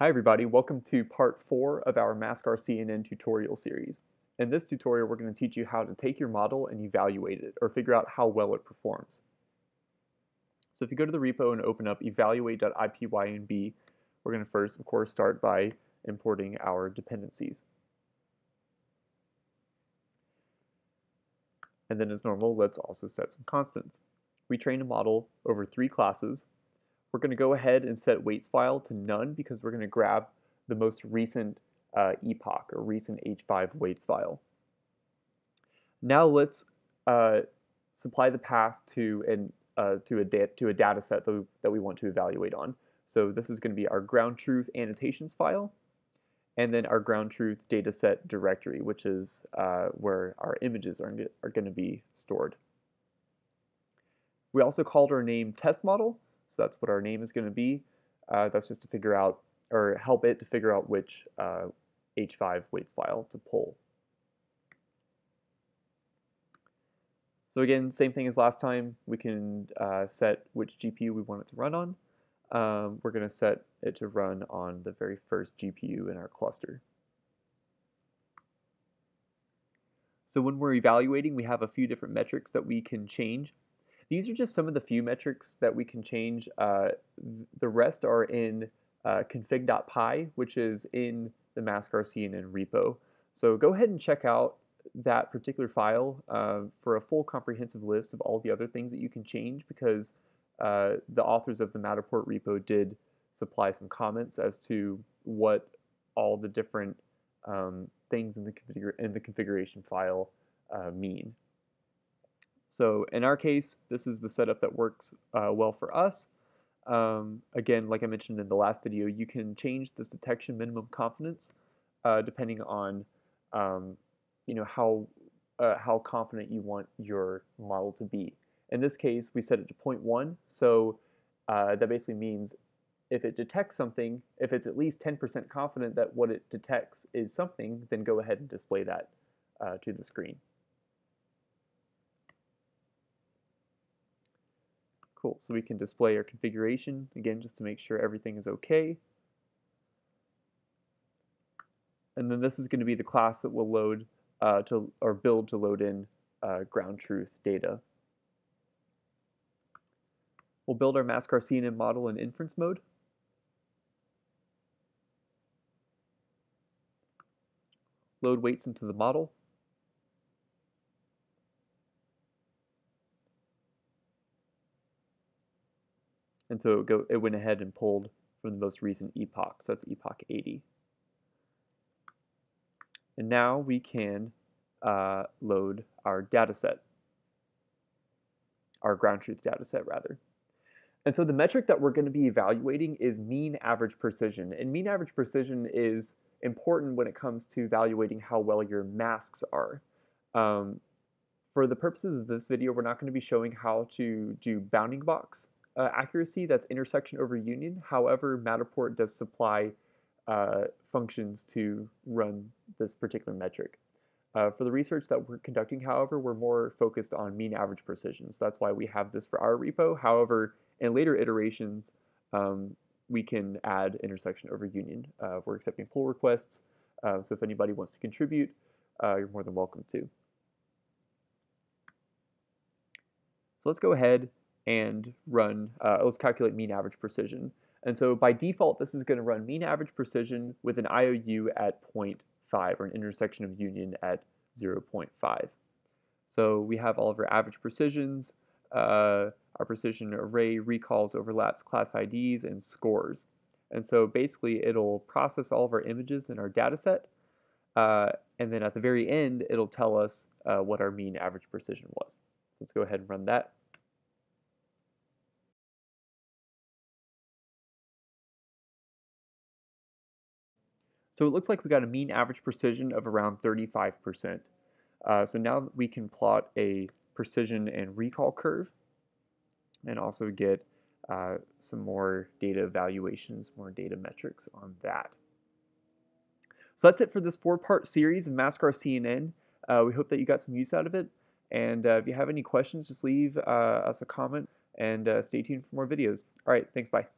Hi everybody, welcome to part 4 of our MaskR CNN tutorial series. In this tutorial we're going to teach you how to take your model and evaluate it, or figure out how well it performs. So if you go to the repo and open up evaluate.ipynb, we're going to first of course start by importing our dependencies. And then as normal, let's also set some constants. We train a model over three classes, we're going to go ahead and set weights file to none because we're going to grab the most recent uh, epoch or recent H5 weights file. Now let's uh, supply the path to an uh, to a to a data set that we, that we want to evaluate on. So this is going to be our ground truth annotations file, and then our ground truth dataset directory, which is uh, where our images are, are going to be stored. We also called our name test model, so that's what our name is going to be. Uh, that's just to figure out, or help it to figure out which uh, H5 weights file to pull. So again, same thing as last time. We can uh, set which GPU we want it to run on. Um, we're going to set it to run on the very first GPU in our cluster. So when we're evaluating, we have a few different metrics that we can change. These are just some of the few metrics that we can change. Uh, the rest are in uh, config.py, which is in the MaskR CNN repo. So go ahead and check out that particular file uh, for a full comprehensive list of all the other things that you can change because uh, the authors of the Matterport repo did supply some comments as to what all the different um, things in the, in the configuration file uh, mean. So in our case, this is the setup that works uh, well for us. Um, again, like I mentioned in the last video, you can change this detection minimum confidence uh, depending on um, you know how uh, how confident you want your model to be. In this case, we set it to 0.1, so uh, that basically means if it detects something, if it's at least 10% confident that what it detects is something, then go ahead and display that uh, to the screen. Cool, so we can display our configuration, again, just to make sure everything is okay. And then this is going to be the class that will load uh, to or build to load in uh, ground truth data. We'll build our MaskR CNN model in inference mode. Load weights into the model. And so it, go, it went ahead and pulled from the most recent epoch, so that's epoch 80. And now we can uh, load our data set, our ground truth data set rather. And so the metric that we're going to be evaluating is mean average precision. And mean average precision is important when it comes to evaluating how well your masks are. Um, for the purposes of this video, we're not going to be showing how to do bounding box uh, accuracy, that's intersection over union. However, Matterport does supply uh, functions to run this particular metric. Uh, for the research that we're conducting, however, we're more focused on mean average precision. So that's why we have this for our repo. However, in later iterations, um, we can add intersection over union. Uh, we're accepting pull requests. Uh, so if anybody wants to contribute, uh, you're more than welcome to. So let's go ahead and run, uh, let's calculate mean average precision. And so by default, this is going to run mean average precision with an IOU at 0.5 or an intersection of union at 0.5. So we have all of our average precisions, uh, our precision array recalls, overlaps, class IDs, and scores. And so basically it'll process all of our images in our data set, uh, and then at the very end, it'll tell us uh, what our mean average precision was. Let's go ahead and run that. So it looks like we got a mean average precision of around 35%. Uh, so now we can plot a precision and recall curve and also get uh, some more data evaluations, more data metrics on that. So that's it for this four-part series of MaskR CNN. Uh, we hope that you got some use out of it. And uh, if you have any questions, just leave uh, us a comment and uh, stay tuned for more videos. All right, thanks, bye.